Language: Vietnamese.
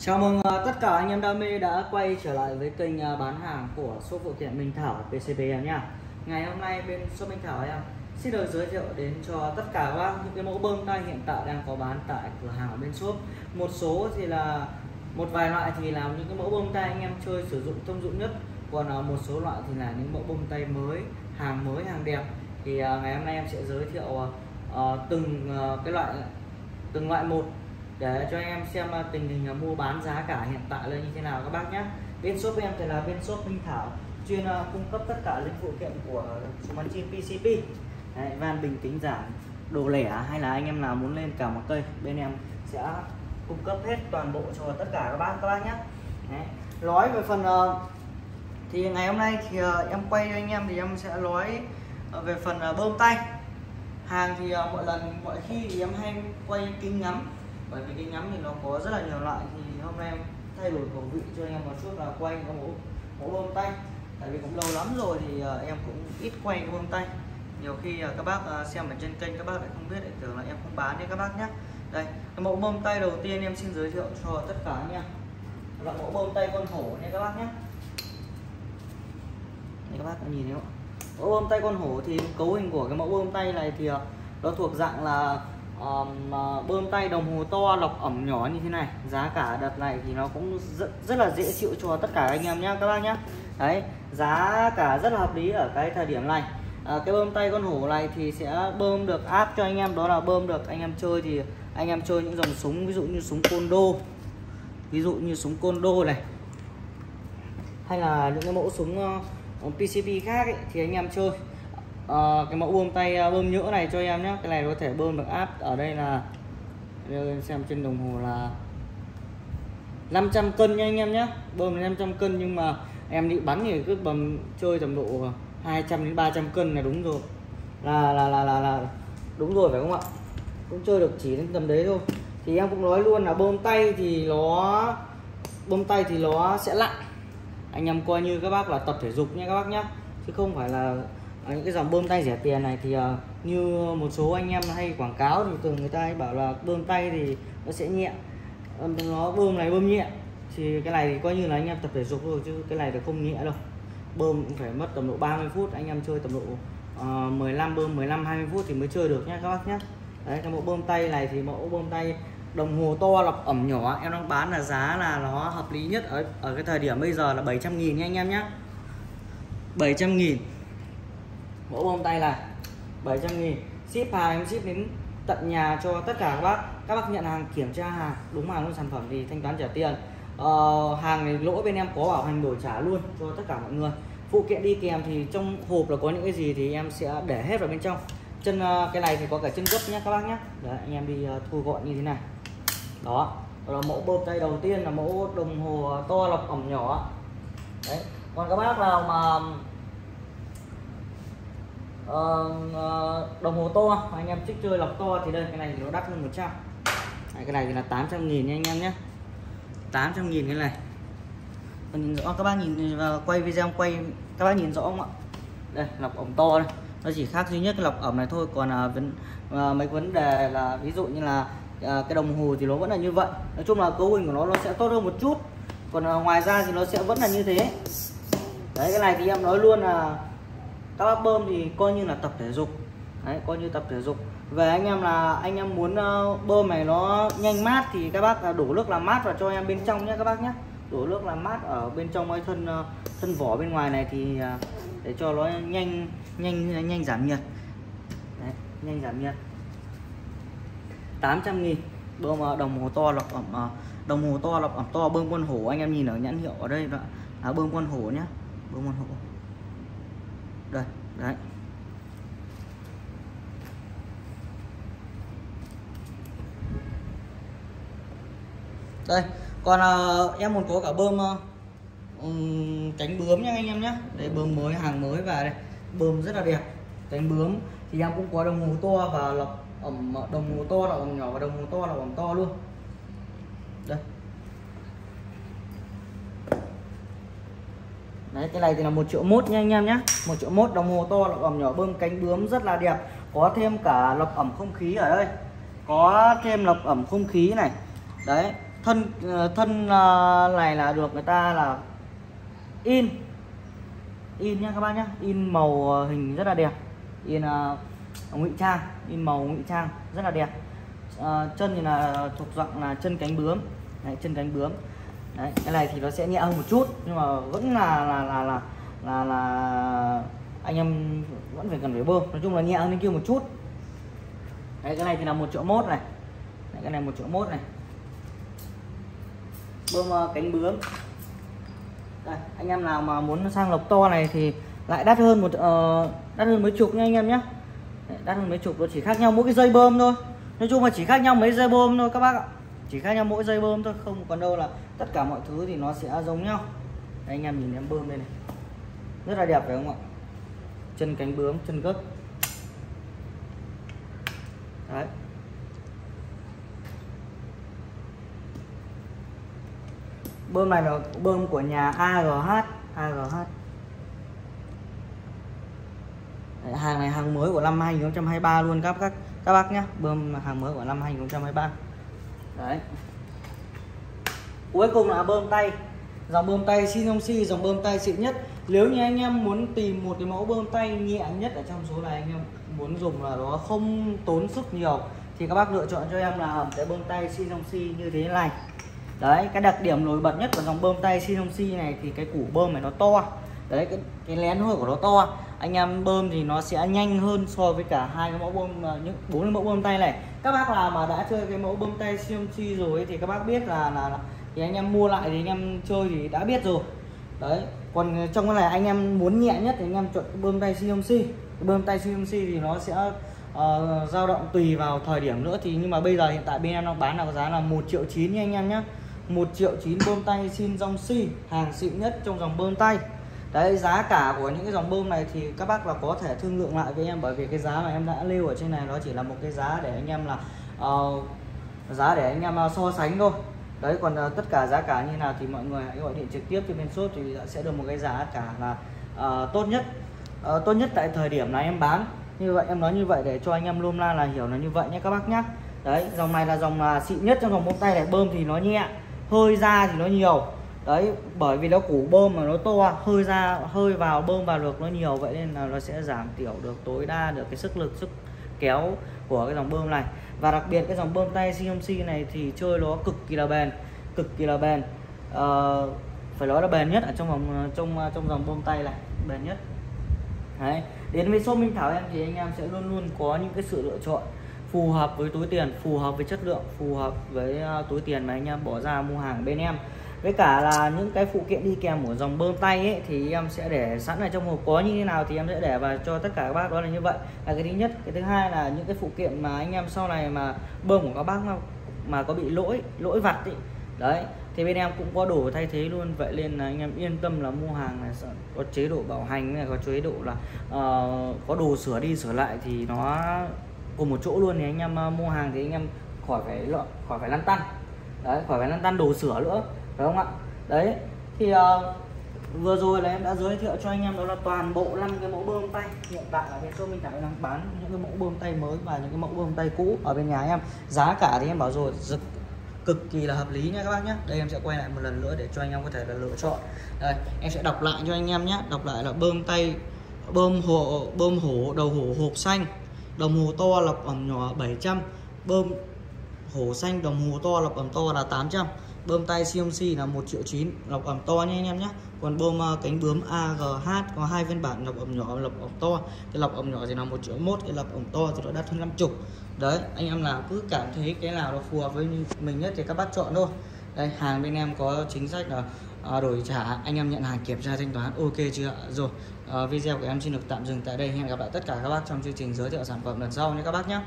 Chào mừng à, tất cả anh em đam mê đã quay trở lại với kênh à, bán hàng của shop phụ kiện Minh Thảo PCB em nha. Ngày hôm nay bên shop Minh Thảo em xin được giới thiệu đến cho tất cả các những cái mẫu bơm tay hiện tại đang có bán tại cửa hàng ở bên shop. Một số thì là một vài loại thì là những cái mẫu bơm tay anh em chơi sử dụng thông dụng nhất, còn à, một số loại thì là những mẫu bơm tay mới, hàng mới, hàng đẹp. Thì ngày hôm nay em sẽ giới thiệu từng cái loại từng loại một để cho anh em xem à, tình hình à, mua bán giá cả hiện tại là như thế nào các bác nhé bên shop em thì là bên shop Minh Thảo chuyên à, cung cấp tất cả linh phụ kiện của súng bắn chim PCP Đấy, van bình kính giảm đồ lẻ hay là anh em nào muốn lên cả một cây bên em sẽ cung cấp hết toàn bộ cho tất cả các bác các bác nhé Đấy. nói về phần thì ngày hôm nay thì em quay cho anh em thì em sẽ nói về phần bơm tay. Hàng thì mọi mỗi lần mọi khi thì em hay quay kính ngắm bởi vì cái nhắm thì nó có rất là nhiều loại, thì hôm nay em thay đổi khẩu vị cho anh em một chút là quay có mẫu mẫu bơm tay. Tại vì cũng lâu lắm rồi thì ờ, em cũng ít quay cái bơm tay. Nhiều khi ờ, các bác ờ, xem ở trên kênh các bác lại không biết, lại tưởng là em không bán cho các bác nhé đây, cái mẫu bơm tay đầu tiên em xin giới thiệu cho tất cả anh em. Là mẫu bơm tay con hổ nha các bác nhé các bác có nhìn thấy không mẫu bơm tay con hổ thì cấu hình của cái mẫu bơm tay này thì nó thuộc dạng là um, bơm tay đồng hồ to lọc ẩm nhỏ như thế này. Giá cả đợt này thì nó cũng rất, rất là dễ chịu cho tất cả anh em nhé các bác nhé đấy giá cả rất là hợp lý ở cái thời điểm này. À, cái bơm tay con hổ này thì sẽ bơm được áp cho anh em đó là bơm được anh em chơi thì anh em chơi những dòng súng ví dụ như súng côn đô ví dụ như súng côn đô này hay là những cái mẫu súng ờ, uh, PCP khác ấy, thì anh em chơi à, cái mẫu bơm tay ờ, bơm nhựa này cho em nhé cái này có thể bơm được áp ở đây là em xem trên đồng hồ là 500 cân nha anh em nhé bơm 500 cân nhưng mà em định bắn thì cứ bầm chơi tầm độ 200 đến 300 cân là đúng rồi. Là là là là, là đúng rồi phải không ạ? Cũng chơi được chỉ đến tầm đấy thôi. Thì em cũng nói luôn là bơm tay thì nó bơm tay thì nó sẽ lặn. Anh em coi như các bác là tập thể dục nha các bác nhé chứ không phải là những cái dòng bơm tay rẻ tiền này thì uh, như một số anh em hay quảng cáo thì thường người ta hay bảo là bơm tay thì nó sẽ nhẹ. Ờ, nó bơm này bơm nhẹ thì cái này thì coi như là anh em tập thể dục thôi chứ cái này thì không nhẹ đâu. Bơm cũng phải mất tầm độ 30 phút anh em chơi tầm độ ờ, uh, 15 bơm 15 20 phút thì mới chơi được nhé các bác nhé đấy cái mẫu bơm tay này thì mẫu bơm tay đồng hồ to lọc ẩm nhỏ em đang bán là giá là nó hợp lý nhất ở ở cái thời điểm bây giờ là 700 nghìn nha anh em nhé 700 nghìn mẫu bông tay là 700 nghìn. Ship hàng em ship đến tận nhà cho tất cả các bác. Các bác nhận hàng kiểm tra hàng đúng hàng luôn sản phẩm thì thanh toán trả tiền. Ờ, hàng này lỗi bên em có bảo hành đổi trả luôn cho tất cả mọi người. Phụ kiện đi kèm thì trong hộp là có những cái gì thì em sẽ để hết vào bên trong. Chân ờ, cái này thì có cả chân gấp nhé các bác nhé đấy anh em đi ờ, thu gọn như thế này. Đó. Là mẫu bơm tay đầu tiên là mẫu đồng hồ to lọc ẩm nhỏ. Đấy. Còn các bác nào mà uh, đồng hồ to anh em thích chơi lọc to thì đây cái này thì nó đắt hơn 100 Đấy, cái này thì là 800 nghìn nha anh em nhé. 800 nghìn cái này. Mình nhìn rõ các bác nhìn vào quay video quay các bác nhìn rõ không ạ? Đây lọc ống to đây. Nó chỉ khác duy nhất cái lọc ẩm này thôi còn à, vấn à, mấy vấn đề là ví dụ như là à, cái đồng hồ thì nó vẫn là như vậy. Nói chung là cấu hình của nó nó sẽ tốt hơn một chút. Còn à, ngoài ra thì nó sẽ vẫn là như thế. Đấy cái này thì em nói luôn là các bác bơm thì coi như là tập thể dục. Đấy coi như tập thể dục. Về anh em là anh em muốn ờ, bơm này nó nhanh mát thì các bác à, đổ nước làm mát vào cho em bên trong nhé các bác nhé đổ nước làm mát ở bên trong cái thân ờ, thân vỏ bên ngoài này thì à, để cho nó nhanh nhanh nhanh giảm nhiệt. Đấy, nhanh giảm nhiệt. 800 nghìn. Bơm ờ, đồng hồ to lọc ẩm đồng hồ to lọc ẩm to bơm con hổ. Anh em nhìn ở nhãn hiệu ở đây là bơm con hổ nhé bơm con hổ đấy. Đây còn uh, em còn có cả bơm uh, cánh bướm nha anh em nhé đây bơm mới hàng mới và đây. Bơm rất là đẹp. Cánh bướm thì em cũng có đồng hồ to và lọc ẩm ờ, đồng hồ to là ẩm nhỏ và đồng hồ to là ẩm to luôn. Đây. Đấy, cái này thì là một triệu mốt nha anh em nhé một triệu mốt đồng hồ to lọc ẩm nhỏ bơm cánh bướm rất là đẹp. Có thêm cả lọc ẩm không khí ở đây. Có thêm lọc ẩm không khí này. Đấy thân ờ, thân ờ, này là được người ta là in. In nha các bác nhá. In màu ờ, hình rất là đẹp. In uh, ngụy trang. In màu ngụy trang rất là đẹp. Uh, chân thì là thuộc dạng là chân cánh bướm. Đấy, chân cánh bướm. Đấy, cái này thì nó sẽ nhẹ hơn một chút nhưng mà vẫn là là là là là, là anh em vẫn phải cần phải bơm. Nói chung là nhẹ hơn bên kia một chút. Đấy, cái này thì là một triệu mốt này. Đấy, cái này một triệu mốt này. Bơm uh, cánh bướm. Đây, anh em nào mà muốn sang lộc to này thì lại đắt hơn một uh, đắt hơn mấy chục nha anh em nhé đắt hơn mấy chục nó chỉ khác nhau mỗi cái dây bơm thôi. Nói chung là chỉ khác nhau mấy dây bơm thôi các bác ạ chỉ khác nhau mỗi dây bơm thôi không còn đâu là tất cả mọi thứ thì nó sẽ giống nhau. Đây, anh em nhìn em bơm đây này. Rất là đẹp phải không ạ? Chân cánh bướm chân gốc đấy. Bơm này là bơm của nhà AGH AGH Đấy, hàng này hàng mới của năm 2023 luôn các các các bác nhé bơm hàng mới của năm 2023 đấy. Cuối cùng là bơm tay. Dòng bơm tay Sinoxi dòng bơm tay xịn nhất. Nếu như anh em muốn tìm một cái mẫu bơm tay nhẹ nhất ở trong số này anh em muốn dùng là nó không tốn sức nhiều thì các bác lựa chọn cho em là cái bơm tay Sinoxi như thế này. Đấy cái đặc điểm nổi bật nhất của dòng bơm tay Sinoxi này thì cái củ bơm này nó to. Đấy cái, cái lén hơi của nó to. Anh em bơm thì nó sẽ nhanh hơn so với cả hai cái mẫu bơm à, những bốn mẫu bơm tay này các bác nào mà đã chơi cái mẫu bơm tay Sinoxi rồi thì các bác biết là, là là thì anh em mua lại thì anh em chơi thì đã biết rồi. Đấy còn trong cái này anh em muốn nhẹ nhất thì anh em chọn bơm tay CMC bơm tay CMC thì nó sẽ uh, dao động tùy vào thời điểm nữa thì nhưng mà bây giờ hiện tại bên em đang bán là có giá là một triệu chín nha anh em nhé 1 triệu chín bơm tay xin dòng si hàng xịn nhất trong dòng bơm tay đấy giá cả của những cái dòng bơm này thì các bác là có thể thương lượng lại với em. Bởi vì cái giá mà em đã lưu ở trên này nó chỉ là một cái giá để anh em là uh, giá để anh em uh, so sánh thôi. Đấy còn uh, tất cả giá cả như nào thì mọi người hãy gọi điện trực tiếp cho bên shop thì sẽ được một cái giá cả là uh, tốt nhất. Uh, tốt nhất tại thời điểm này em bán. Như vậy em nói như vậy để cho anh em luôn la là hiểu là như vậy nhé các bác nhé. Đấy dòng này là dòng uh, xịn nhất trong dòng bông tay này. Bơm thì nó nhẹ hơi ra thì nó nhiều đấy bởi vì nó củ bơm mà nó to hơi ra hơi vào bơm vào được nó nhiều vậy nên là nó sẽ giảm thiểu được tối đa được cái sức lực sức kéo của cái dòng bơm này. Và đặc biệt cái dòng bơm tay CMC này thì chơi nó cực kỳ là bền cực kỳ là bền. À, phải nói là bền nhất ở trong vòng trong trong dòng bơm tay này bền nhất. Đấy đến với shop Minh Thảo em thì anh em sẽ luôn luôn có những cái sự lựa chọn phù hợp với túi tiền phù hợp với chất lượng phù hợp với ờ, túi tiền mà anh em bỏ ra mua hàng bên em với cả là những cái phụ kiện đi kèm của dòng bơm tay ấy thì em sẽ để sẵn ở trong hộp. Có như thế nào thì em sẽ để vào cho tất cả các bác. Đó là như vậy. Là cái thứ nhất. Cái thứ hai là những cái phụ kiện mà anh em sau này mà bơm của các bác mà, mà có bị lỗi lỗi vặt ấy. Đấy. Thì bên em cũng có đủ thay thế luôn. Vậy nên là anh em yên tâm là mua hàng này có chế độ bảo hành này có chế độ là uh, có đồ sửa đi sửa lại thì nó cùng một chỗ luôn. Thì anh em uh, mua hàng thì anh em khỏi phải khỏi phải lăn tăn. Đấy khỏi phải lăn tăn đồ sửa nữa phải không ạ? Đấy thì uh, vừa rồi là em đã giới thiệu cho anh em đó là toàn bộ năm cái mẫu bơm tay. Hiện tại ở bên shop mình đang bán những cái mẫu bơm tay mới và những cái mẫu bơm tay cũ ở bên nhà em. Giá cả thì em bảo rồi rực cực kỳ là hợp lý nha các bác nhé đây em sẽ quay lại một lần nữa để cho anh em có thể là lựa chọn. Đây em sẽ đọc lại cho anh em nhé đọc lại là bơm tay bơm hổ bơm hổ đầu hổ hộp xanh. Đồng hồ to lọc ẩm nhỏ 700 bơm hổ xanh đồng hồ to lọc ẩm to là 800 bơm tay CMC là 1 triệu 9 lọc ẩm to nha anh em nhé. Còn bơm ờ, cánh bướm AGH có hai phiên bản lọc ẩm nhỏ lọc ẩm to. Cái lọc ẩm nhỏ thì là 1 triệu 1 cái lọc ẩm to thì nó đắt hơn 50 đấy anh em nào cứ cảm thấy cái nào nó phù hợp với mình nhất thì các bác chọn thôi. Đây hàng bên em có chính sách là à, đổi trả anh em nhận hàng kiểm tra thanh toán ok chưa rồi à, video của em xin được tạm dừng tại đây. Hẹn gặp lại tất cả các bác trong chương trình giới thiệu sản phẩm lần sau nhé các bác nhé.